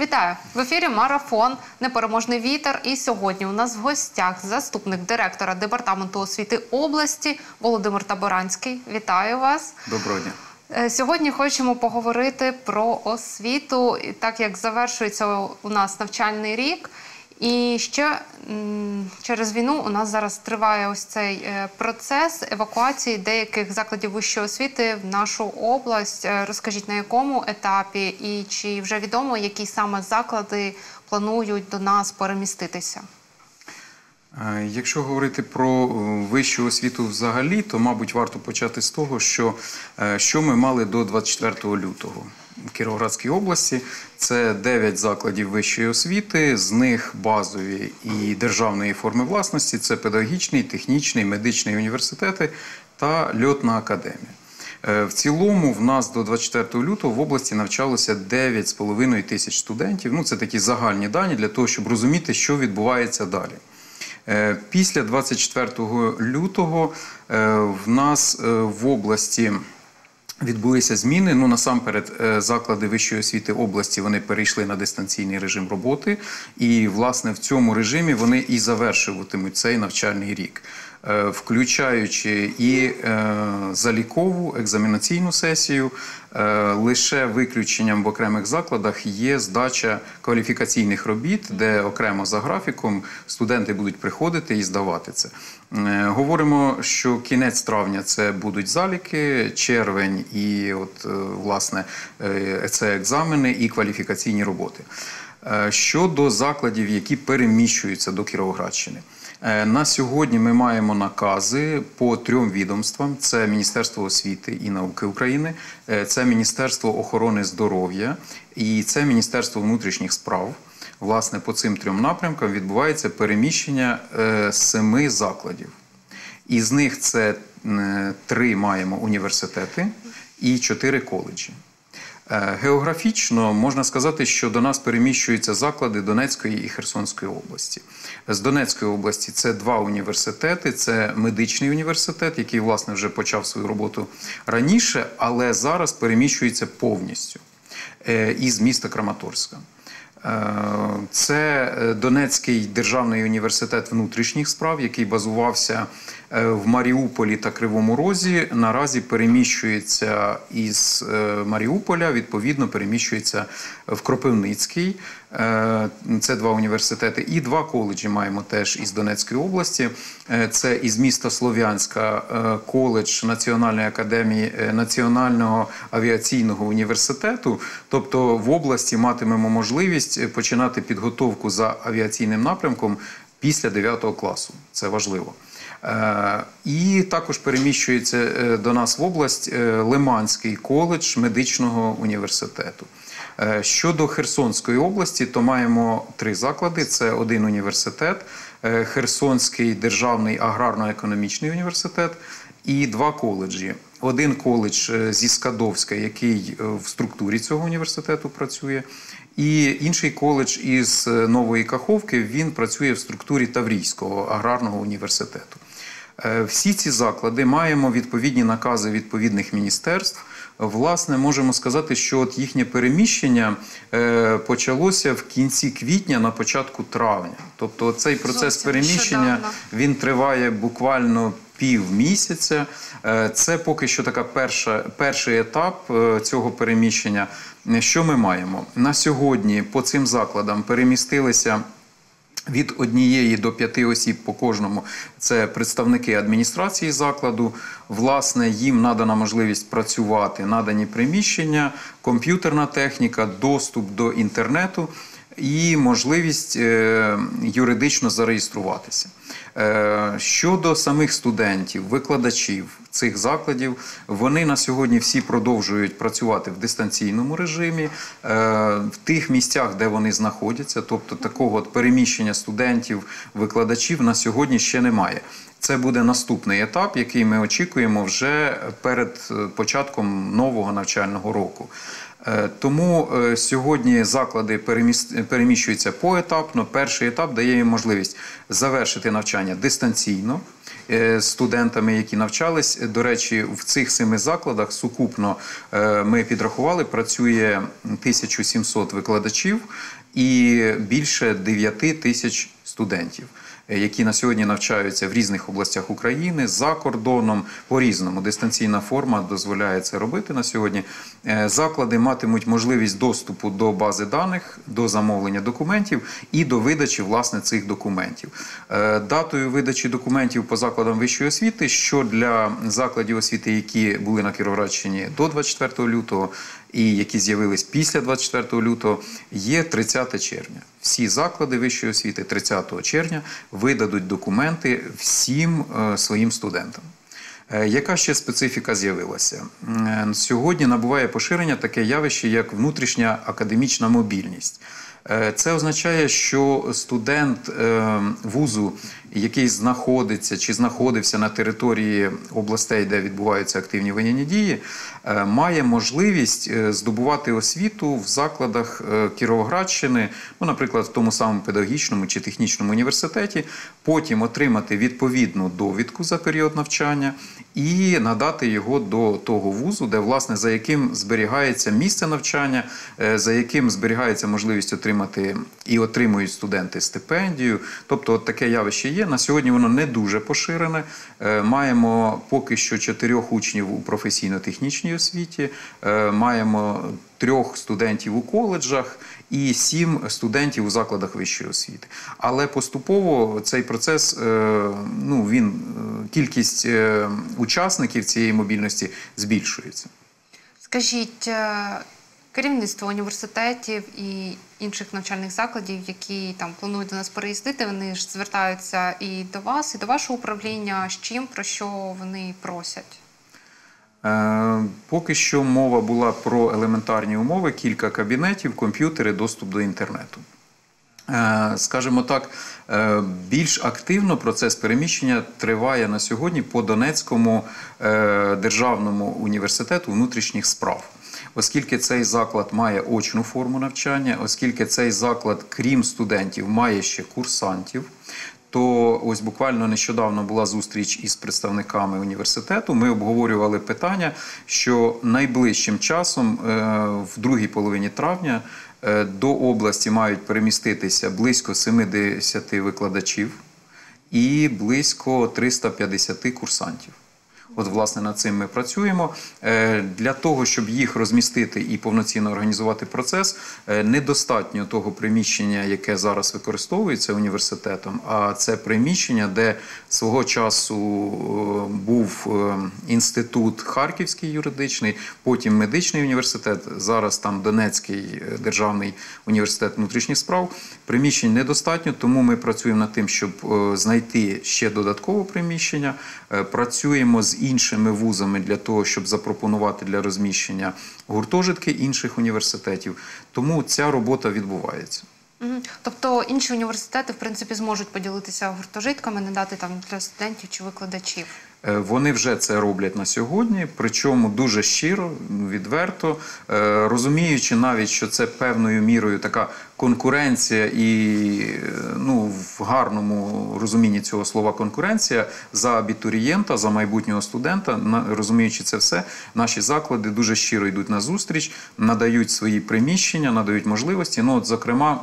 Вітаю в ефірі. Марафон Непереможний вітер. І сьогодні у нас в гостях заступник директора департаменту освіти області Володимир Таборанський. Вітаю вас. Доброго дня. Е, Сьогодні хочемо поговорити про освіту, так як завершується у нас навчальний рік. І ще через війну у нас зараз триває ось цей е, процес евакуації деяких закладів вищої освіти в нашу область. Е, Розкажіть на якому етапі, і чи вже відомо, які саме заклади планують до нас переміститися? Е, Якщо говорити про вищу освіту взагалі, то, мабуть, варто почати з того, що, що ми мали до 24 лютого. В Кіровоградській області це 9 закладів вищої освіти, з них базові і державної форми власності це педагогічний, технічний, медичний університети та льотна академія. Е, В цілому в нас до 24 лютого в області навчалося 9,5 тисяч студентів. Ну, це такі загальні дані для того, щоб розуміти, що відбувається далі. Е, Після 24 лютого е, в нас в області відбулися зміни. Ну насамперед, е, заклади вищої освіти області вони перейшли на дистанційний режим роботи, і власне в цьому режимі вони і завершуватимуть цей навчальний рік. Е, Включаючи і е, залікову екзаменаційну сесію, е, лише виключенням в окремих закладах є здача кваліфікаційних робіт, де окремо за графіком студенти будуть приходити і здавати це. Говоримо, що кінець травня це будуть заліки, червень і от власне це екзамени і кваліфікаційні роботи. Щодо закладів, які переміщуються до Кіровоградщини. Е, На сьогодні ми маємо накази по трьом відомствам: це Міністерство освіти і науки України, е, це Міністерство охорони здоров'я і це Міністерство внутрішніх справ. Власне, по цим трьом напрямкам відбувається переміщення е, семи закладів. Із них це три маємо університети і чотири коледжі. Е, Географічно можна сказати, що до нас переміщуються заклади Донецької і Херсонської області. З Донецької області це два університети: це медичний університет, який власне вже почав свою роботу раніше, але зараз переміщується повністю е, із міста Краматорська. Е, Це Донецький державний університет внутрішніх справ, який базувався в Маріуполі та Кривому Розі. Наразі переміщується із е, Маріуполя, відповідно, переміщується в Кропивницький. Е, Це два університети, і два коледжі маємо теж із Донецької області. Е, Це із міста Слов'янська е, коледж Національної академії е, Національного авіаційного університету. Тобто в області матимемо можливість е, починати підготовку за авіаційним напрямком після 9 класу. Це важливо. Е, І також переміщується е, до нас в область е, Лиманський коледж медичного університету. Щодо Херсонської області, то маємо три заклади: це один університет, Херсонський державний аграрно-економічний університет і два коледжі. Один коледж зі Скадовська, який в структурі цього університету працює, і інший коледж із Нової Каховки він працює в структурі Таврійського аграрного університету. Е, Всі ці заклади маємо відповідні накази відповідних міністерств. Власне, можемо сказати, що от їхнє переміщення е, почалося в кінці квітня, на початку травня. Тобто, цей процес Зовсім переміщення він триває буквально півмісяця. Е, Це поки що така перша, перший етап цього переміщення. Що ми маємо на сьогодні? По цим закладам перемістилися. Від однієї до п'яти осіб по кожному. Це представники адміністрації закладу. Власне, їм надана можливість працювати, надані приміщення, комп'ютерна техніка, доступ до інтернету і можливість е, юридично зареєструватися. Е, Щодо самих студентів, викладачів цих закладів, вони на сьогодні всі продовжують працювати в дистанційному режимі, е, в тих місцях, де вони знаходяться, тобто такого переміщення студентів, викладачів на сьогодні ще немає. Це буде наступний етап, який ми очікуємо вже перед початком нового навчального року. Е, Тому е, сьогодні заклади переміщуються поетапно. Перший етап дає їм можливість завершити навчання дистанційно. е, Студентами, які навчались, до речі, в цих семи закладах сукупно ми підрахували, працює 1700 викладачів і більше 9 тисяч студентів, які на сьогодні навчаються в різних областях України за кордоном по різному. Дистанційна форма дозволяє це робити на сьогодні. Е, Заклади матимуть можливість доступу до бази даних, до замовлення документів і до видачі власне цих документів. Е, Датою видачі документів по закладам вищої освіти, що для закладів освіти, які були на Кіровоградщині до 24 лютого, і які з'явились після 24 лютого, є 30 червня. Всі заклади вищої освіти 30 червня видадуть документи всім е, своїм студентам. Е, Яка ще специфіка з'явилася? Е, Сьогодні набуває поширення таке явище, як внутрішня академічна мобільність. Це означає, що студент вузу, який знаходиться чи знаходився на території областей, де відбуваються активні воєнні дії, е, має можливість е, здобувати освіту в закладах е, Кіровоградщини, ну, наприклад, в тому самому педагогічному чи технічному університеті, потім отримати відповідну довідку за період навчання і надати його до того вузу, де власне за яким зберігається місце навчання, за яким зберігається можливість отримати і отримують студенти стипендію. Тобто, от таке явище є. На сьогодні воно не дуже поширене. Е, Маємо поки що чотирьох учнів у професійно-технічній освіті, е, маємо трьох студентів у коледжах і сім студентів у закладах вищої освіти. Але поступово цей процес, е, ну він кількість учасників цієї мобільності збільшується. Скажіть, керівництво університетів і інших навчальних закладів, які там планують до нас переїздити, вони ж звертаються і до вас, і до вашого управління. З чим про що вони просять? Е, Поки що мова була про елементарні умови, кілька кабінетів, комп'ютери, доступ до інтернету. Е, Скажімо так, е, більш активно процес переміщення триває на сьогодні по Донецькому державному університету внутрішніх справ. Оскільки цей заклад має очну форму навчання, оскільки цей заклад, крім студентів, має ще курсантів, то ось буквально нещодавно була зустріч із представниками університету. Ми обговорювали питання, що найближчим часом, е, в другій половині травня, е, до області мають переміститися близько 70 викладачів і близько 350 курсантів. От, власне, над цим ми працюємо. Е, Для того, щоб їх розмістити і повноцінно організувати процес, е, недостатньо того приміщення, яке зараз використовується університетом, а це приміщення, де свого часу е, був інститут Харківський юридичний, потім медичний університет, зараз там Донецький державний університет внутрішніх справ. Приміщень недостатньо, тому ми працюємо над тим, щоб знайти ще додаткове приміщення. Працюємо з іншими вузами для того, щоб запропонувати для розміщення гуртожитки інших університетів. Тому ця робота відбувається. Тобто інші університети, в принципі, зможуть поділитися гуртожитками, не дати там для студентів чи викладачів. Е, Вони вже це роблять на сьогодні, причому дуже щиро, відверто, е, розуміючи навіть, що це певною мірою така конкуренція, і е, ну, в гарному розумінні цього слова конкуренція за абітурієнта, за майбутнього студента. Розуміючи це все, наші заклади дуже щиро йдуть на зустріч, надають свої приміщення, надають можливості. Ну, от, зокрема.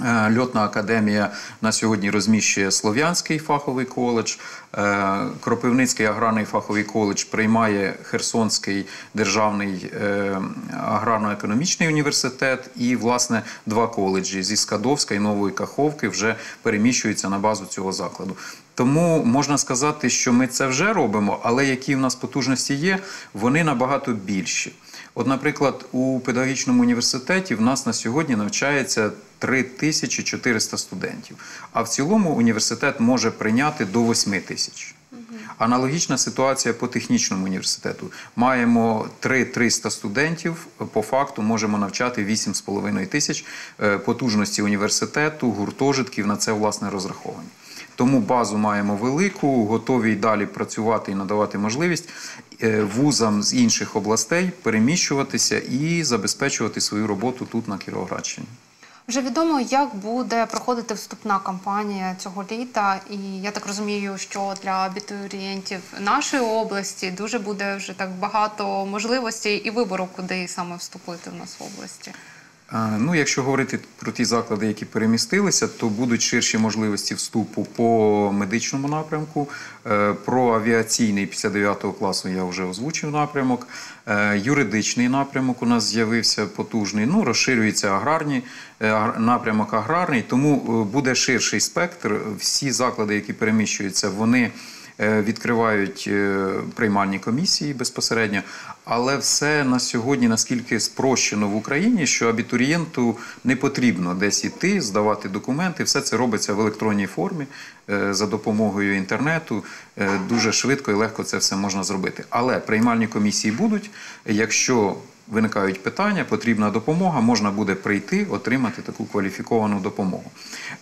Е, Льотна академія на сьогодні розміщує Слов'янський фаховий коледж, е, Кропивницький аграрний фаховий коледж приймає Херсонський державний е, аграрно-економічний університет і, власне, два коледжі зі Скадовська і Нової Каховки вже переміщуються на базу цього закладу. Тому можна сказати, що ми це вже робимо, але які в нас потужності є, вони набагато більші. От, наприклад, у педагогічному університеті в нас на сьогодні навчається 3400 студентів, а в цілому університет може прийняти до 8 тисяч. Аналогічна ситуація по технічному університету. Маємо 3-300 студентів, по факту можемо навчати 8,5 тисяч Е, потужності університету, гуртожитків на це власне розраховані. Тому базу маємо велику, готові й далі працювати і надавати можливість е, вузам з інших областей переміщуватися і забезпечувати свою роботу тут на Кіровоградщині. Вже відомо, як буде проходити вступна кампанія цього літа, і я так розумію, що для абітурієнтів нашої області дуже буде вже так багато можливостей і вибору, куди саме вступити в нас в області. Ну, якщо говорити про ті заклади, які перемістилися, то будуть ширші можливості вступу по медичному напрямку. Е, Про авіаційний після 9 класу я вже озвучив напрямок. Е, Юридичний напрямок у нас з'явився потужний. Ну, розширюється аграрні е, напрямок аграрний, тому буде ширший спектр. Всі заклади, які переміщуються, вони відкривають е, приймальні комісії безпосередньо. Але все на сьогодні наскільки спрощено в Україні, що абітурієнту не потрібно десь іти, здавати документи. Все це робиться в електронній формі е, за допомогою інтернету. Е, Дуже швидко і легко це все можна зробити. Але приймальні комісії будуть, якщо виникають питання, потрібна допомога, можна буде прийти, отримати таку кваліфіковану допомогу.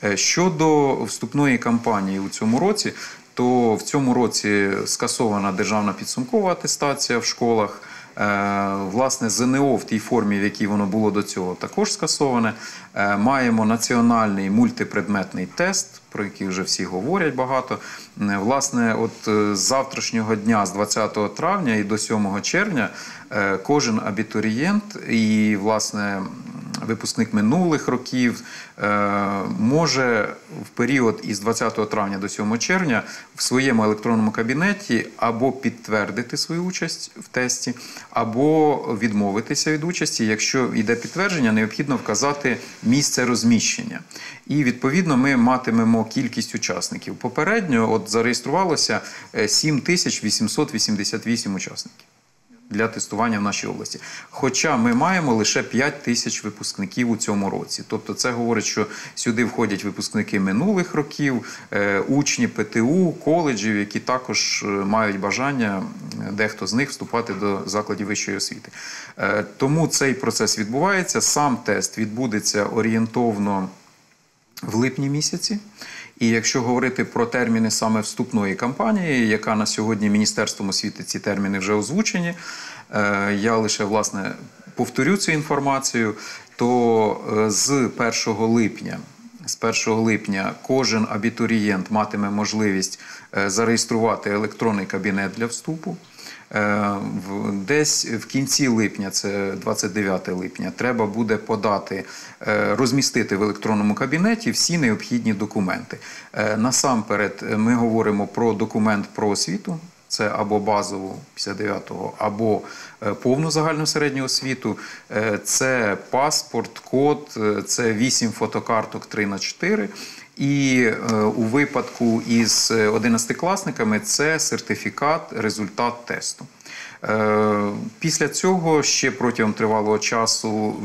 Е, Щодо вступної кампанії у цьому році, то в цьому році скасована державна підсумкова атестація в школах. Е, Власне, ЗНО в тій формі, в якій воно було до цього, також скасоване. Е, Маємо національний мультипредметний тест, про який вже всі говорять багато. Е, Власне, от з завтрашнього дня, з 20 травня і до 7 червня, кожен абітурієнт і, власне, випускник минулих років е, може в період із 20 травня до 7 червня в своєму електронному кабінеті або підтвердити свою участь в тесті, або відмовитися від участі. Якщо йде підтвердження, необхідно вказати місце розміщення. І відповідно ми матимемо кількість учасників. Попередньо от зареєструвалося е, 7888 учасників для тестування в нашій області. Хоча ми маємо лише 5 тисяч випускників у цьому році. Тобто це говорить, що сюди входять випускники минулих років, е, учні ПТУ, коледжів, які також е, мають бажання, дехто з них вступати до закладів вищої освіти. Е, Тому цей процес відбувається. Сам тест відбудеться орієнтовно в липні місяці. І якщо говорити про терміни саме вступної кампанії, яка на сьогодні Міністерством освіти ці терміни вже озвучені, е, я лише власне повторю цю інформацію, то е, з 1 липня. З 1 липня кожен абітурієнт матиме можливість е, зареєструвати електронний кабінет для вступу. Е, Десь в кінці липня, це 29 липня, треба буде подати, е, розмістити в електронному кабінеті всі необхідні документи. Е, Насамперед, ми говоримо про документ про освіту. Це або базову 59-го, або повну загальну середню освіту. Це паспорт, код, це 8 фотокарток 3 на 4 і е, у випадку із е, 11-класниками це сертифікат, результат тесту. Е, Після цього ще протягом тривалого часу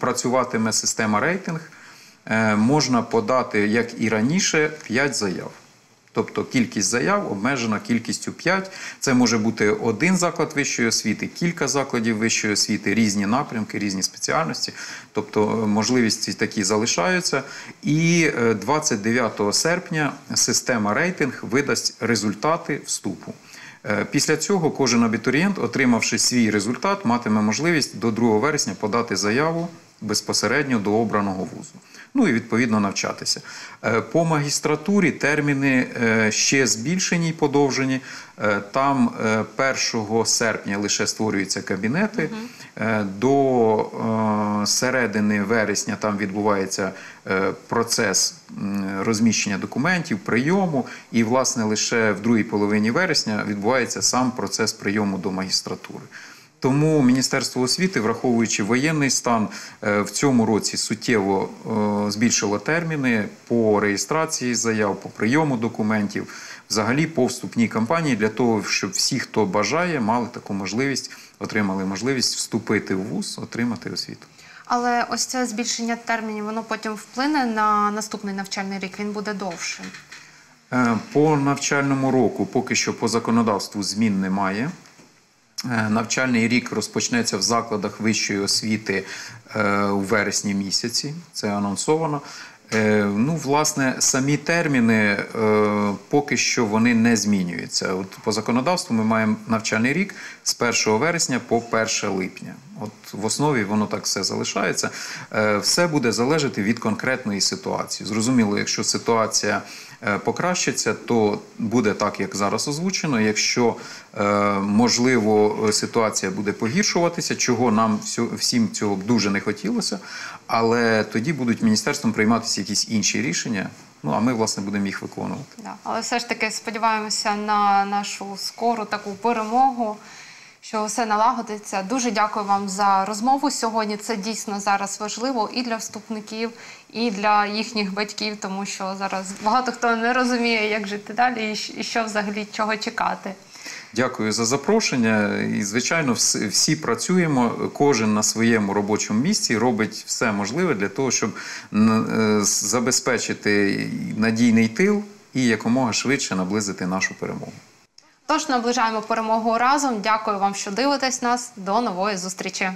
працюватиме система рейтинг. Е, Можна подати, як і раніше, 5 заяв. Тобто кількість заяв обмежена кількістю 5. Це може бути один заклад вищої освіти, кілька закладів вищої освіти, різні напрямки, різні спеціальності. Тобто е, можливості такі залишаються. І е, 29 серпня система рейтинг видасть результати вступу. Е, Після цього кожен абітурієнт, отримавши свій результат, матиме можливість до 2 вересня подати заяву безпосередньо до обраного вузу. Ну і відповідно навчатися. Е, По магістратурі терміни е, ще збільшені і подовжені. Е, Там е, 1 серпня лише створюються кабінети. До середини вересня там відбувається процес розміщення документів, прийому, і власне лише в другій половині вересня відбувається сам процес прийому до магістратури. Тому Міністерство освіти, враховуючи воєнний стан, е, в цьому році суттєво е, збільшило терміни по реєстрації заяв, по прийому документів, взагалі по вступній кампанії для того, щоб всі, хто бажає, мали таку можливість, отримали можливість вступити в вуз, отримати освіту. Але ось це збільшення термінів, воно потім вплине на наступний навчальний рік. Він буде довшим. Е, По навчальному року поки що по законодавству змін немає. Е, Навчальний рік розпочнеться в закладах вищої освіти е, у вересні місяці. Це анонсовано. Е, Ну, власне, самі терміни поки що вони не змінюються. От по законодавству ми маємо навчальний рік з 1 вересня по 1 липня. От в основі воно так все залишається. Все буде залежати від конкретної ситуації. Зрозуміло, якщо ситуація покращиться, то буде так, як зараз озвучено. Якщо е, можливо ситуація буде погіршуватися, чого нам всім цього дуже не хотілося, але тоді будуть міністерством прийматися якісь інші рішення. Ну а ми власне будемо їх виконувати. Але все ж таки сподіваємося на нашу скору таку перемогу, що все налагодиться. Дуже дякую вам за розмову сьогодні. Це дійсно зараз важливо і для вступників, і для їхніх батьків, тому що зараз багато хто не розуміє, як жити далі і що взагалі чого чекати. Дякую за запрошення. І, звичайно, всі, працюємо. Кожен на своєму робочому місці робить все можливе для того, щоб е, забезпечити надійний тил і якомога швидше наблизити нашу перемогу. Тож наближаємо перемогу разом. Дякую вам, що дивитесь нас. До нової зустрічі.